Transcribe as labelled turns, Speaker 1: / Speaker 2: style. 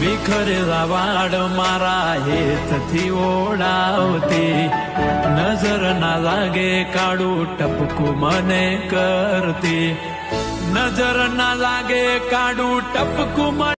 Speaker 1: विखरला वाड मारा हेच ती ओढावती नजर ना लागे काढू टपकू मने करते नजर ना लागे काढू टपकू